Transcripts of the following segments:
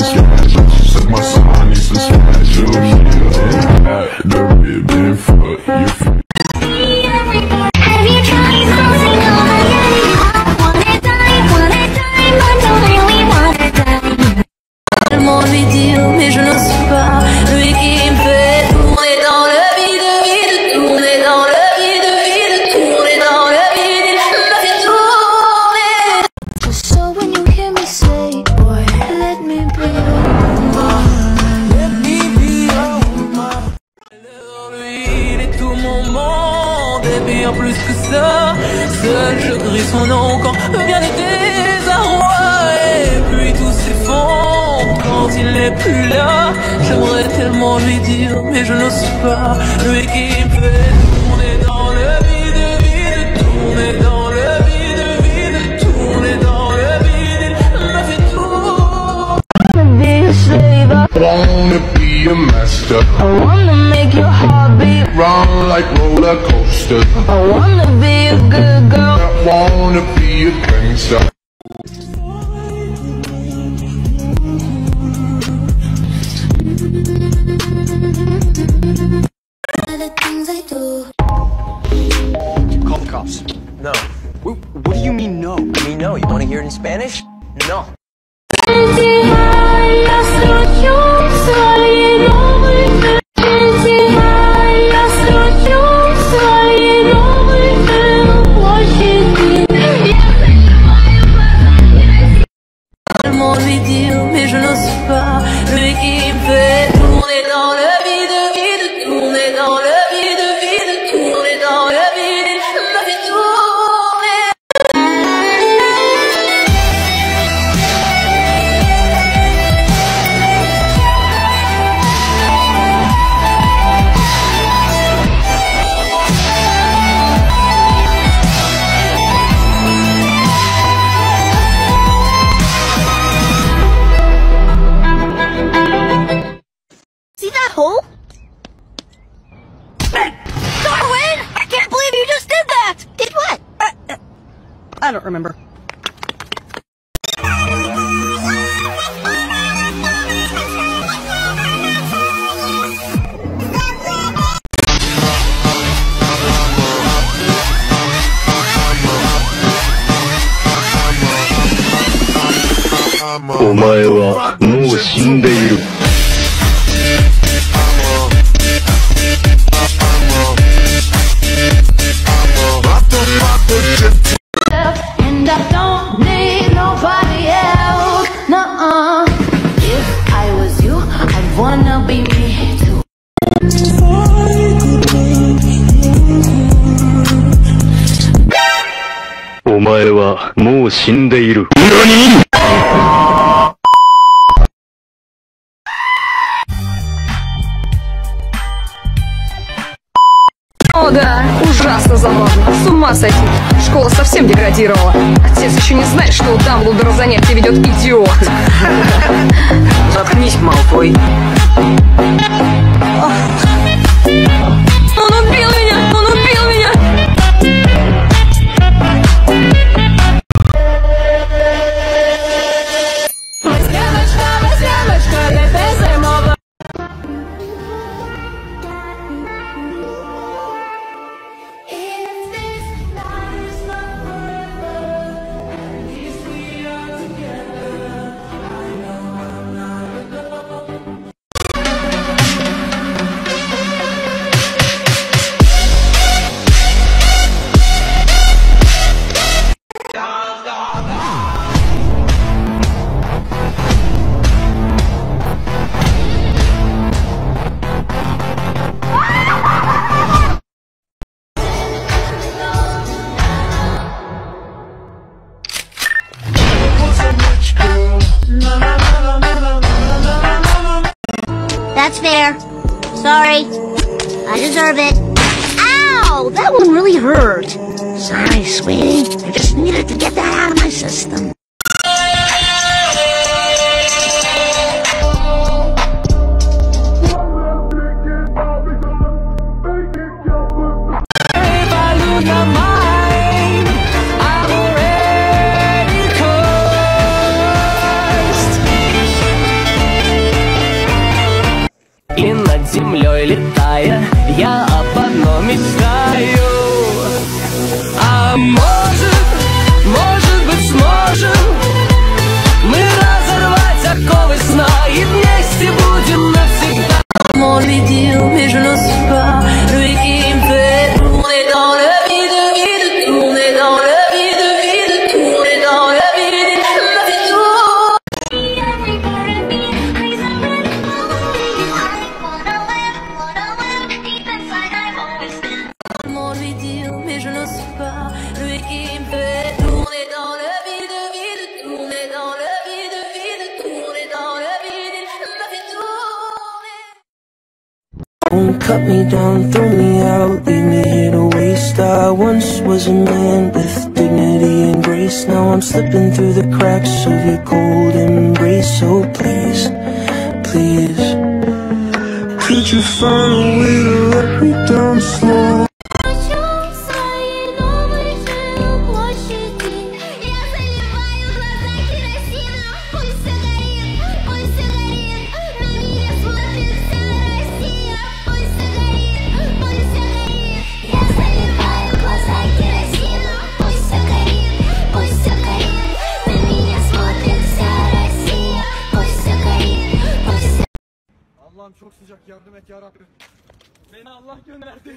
some schedule. Suck my son, I need some schedule. Yeah, the ribbon fuck you. Be a master, wanna make your heart beat. run like roller coaster. I wanna be a good girl. I wanna be a gangster. The things I do. Call the cops. No. What, what do you mean, no? I mean, no. You want to hear it in Spanish? No. Pas. Lui qui remember. "お前はもう死んでいる」 はもう死んでいる。 О да, ужасно забавно. С ума сойти. Школа совсем деградировала. Отец еще не знает, что у Дамблдора занятия ведет идиот. Заткнись, Малфой. That's fair. Sorry. I deserve it. Ow! That one really hurt. Sorry, sweetie. I just needed to get that out of my system. Was a man with dignity and grace. Now I'm slipping through the cracks of your cold embrace. So please, please. Could you find a way to let me down slow? Yardım et yarabbim. Beni Allah gönderdi.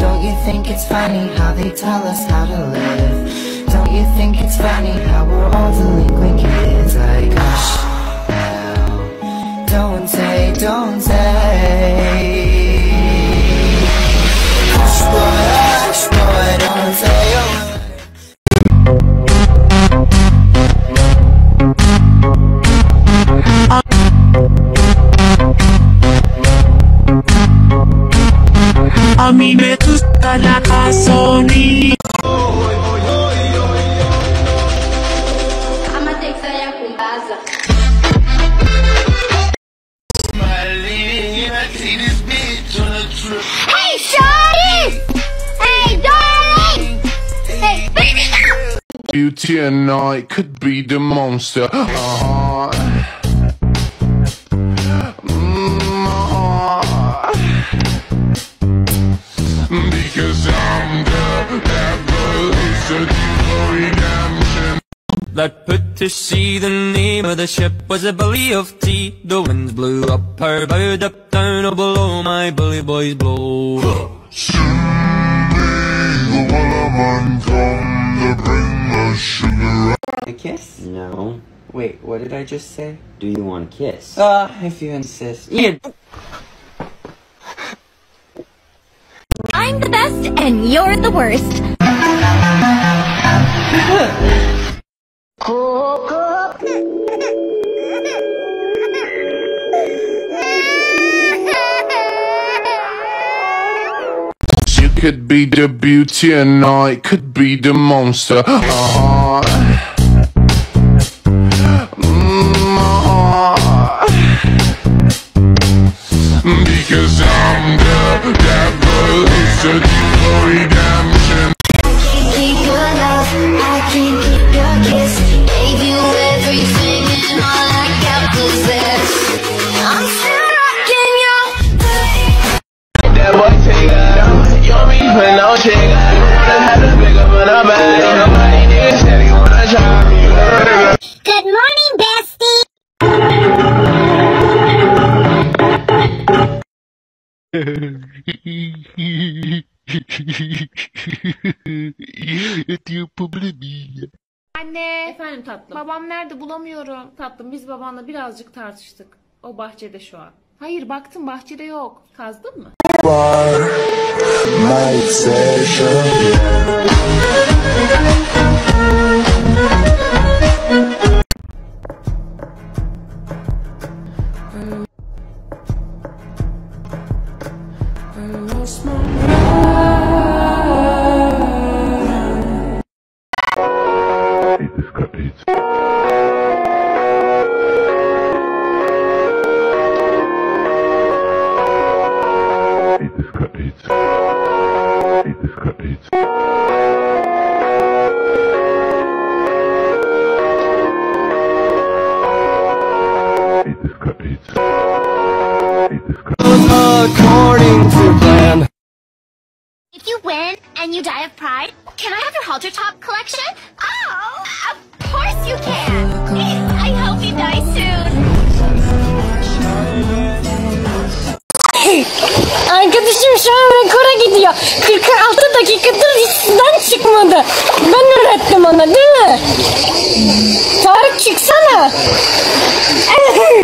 Don't you think it's funny how they tell us how to live? Don't you think it's funny how we're all delinquent Beauty and I could be the monster. Uh-huh. Mm, uh-huh. Because I'm the searching for redemption. That put to sea, the name of the ship was a Billy of Tea. The winds blew up her bow, up down, oh below my bully boys blow. The Wellerman come to bring sugar. A kiss? No. Wait, what did I just say? Do you want a kiss? Ah, if you insist. Ian! I'm the best and you're the worst. could be the beauty and I could be the monster. Uh-huh. Mm, uh-huh. Because I'm the devil Anne. Efendim tatlım. Babam nerede bulamıyorum. Tatlım biz babanla birazcık tartıştık. O bahçede şu an. Hayır baktım bahçede yok. Kazdın mı? According you die of pride, can I have your halter top collection? Oh, of course you can. I hope you die soon. Arkadaşım şu an rekora gidiyor. 46 dakikadır listeden çıkmadı. Ben öğrettim ona değil mi? Tarık çıksana.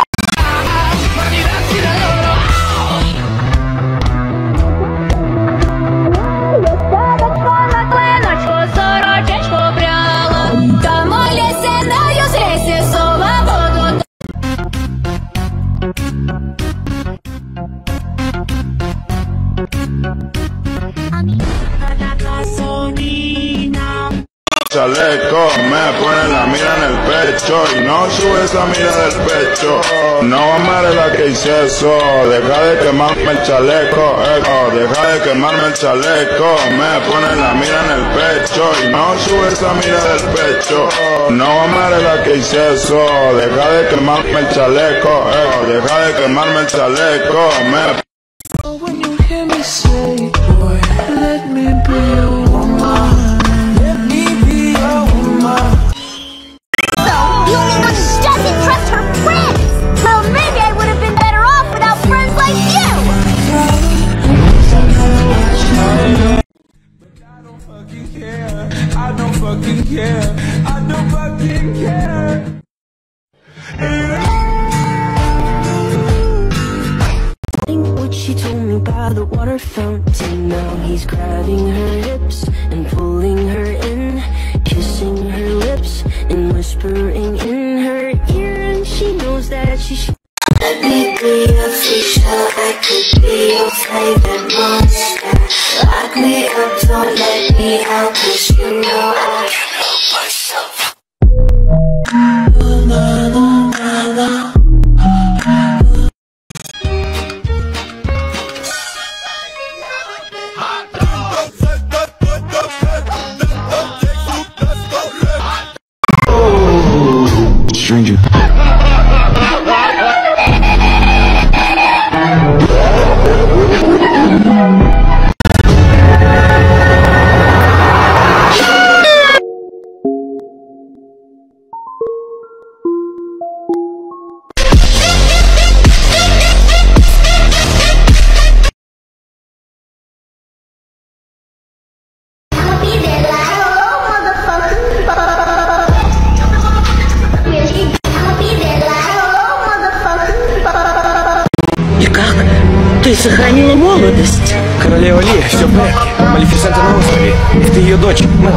no sube esa mira del pecho. No amaré la que hice eso. Deja de quemarme el chaleco. Eh, deja de quemarme el chaleco. Me pone la mira en el pecho y no sube esa mira del pecho. No amaré la que hice eso. Deja de quemarme el chaleco. Eh, deja de quemarme el chaleco. Me I don't fucking care. I don't fucking care. What she told me by the water fountain. Now he's grabbing her hips and pulling her in, kissing her lips and whispering in her ear. And she knows that she should. Let me be a feature. I could be your favorite monster. Lock me up, don't let me out, cause you know вернула молодость. Королева Ли, все в порядке. Малефисента на острове. И ты ее дочь, Мел.